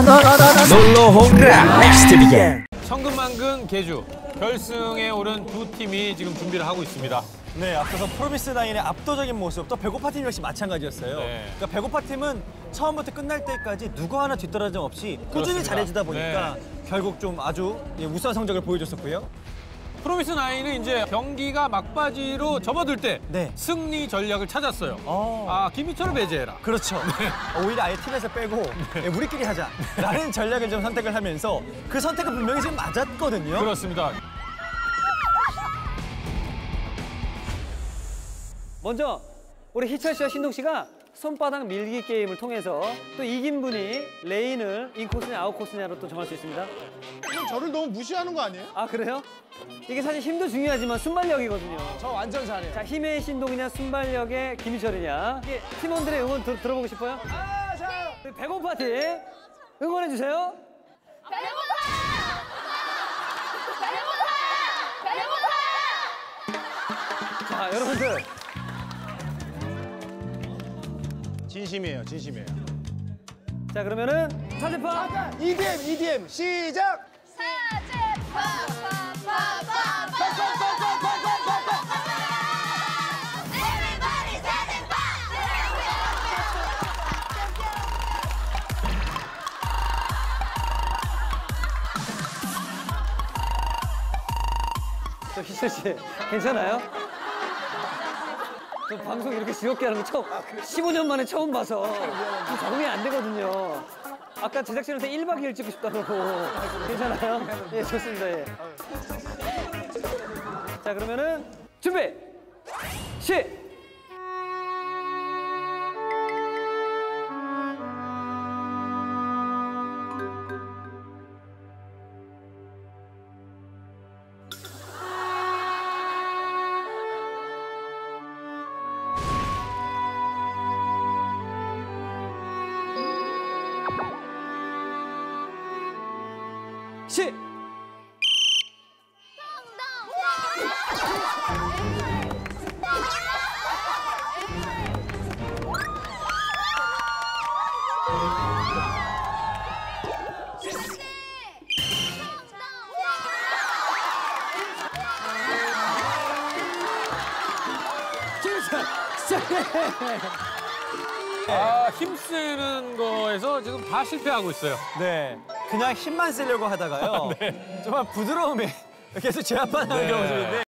놀러 홍라 넥스트 비겐 성금만근 개주 결승에 오른 두 팀이 지금 준비를 하고 있습니다. 네, 앞서서 프로미스 나인의 압도적인 모습, 또 배고파 팀 역시 마찬가지였어요. 네. 그러니까 배고파 팀은 처음부터 끝날 때까지 누구 하나 뒤떨어짐 없이 꾸준히 그렇습니다. 잘해주다 보니까 네. 결국 좀 아주 예, 우수한 성적을 보여줬었고요. 프로미스 나인은 이제 경기가 막바지로 접어들 때 네. 승리 전략을 찾았어요. 어. 아 김희철을 배제해라. 그렇죠. 어, 오히려 아예 팀에서 빼고 예, 우리끼리 하자라는 전략을 좀 선택을 하면서 그 선택은 분명히 지금 맞았거든요. 그렇습니다. 먼저 우리 희철 씨와 신동 씨가 손바닥 밀기 게임을 통해서 또 이긴 분이 레인을 인코스냐 아웃코스냐로 또 정할 수 있습니다. 그럼 저를 너무 무시하는 거 아니에요? 아 그래요? 이게 사실 힘도 중요하지만 순발력이거든요. 저 완전 잘해요. 자 힘의 신동이냐 순발력의 김희철이냐 이게 팀원들의 응원 들, 들어보고 싶어요? 아 자, 배고파 팀 응원해 주세요. 자 여러분들 진심이에요, 진심이에요. 자 그러면은 사제파 EDM, EDM 시작. 저 희철 씨 괜찮아요? 저 방송 이렇게 즐겁게 하는 거 처음 15년 만에 처음 봐서 좀 적응이 안 되거든요. 아까 제작진한테 1박 2일 찍고 싶다고 괜찮아요? 예 좋습니다. 예. 자 그러면은 준비 시. 시. 아 힘쓰는 거에서 지금 다 실패하고 있어요. 네, 그냥 힘만 쓰려고 하다가요. 정말 부드러움에 계속 제압하는 그런 모습인데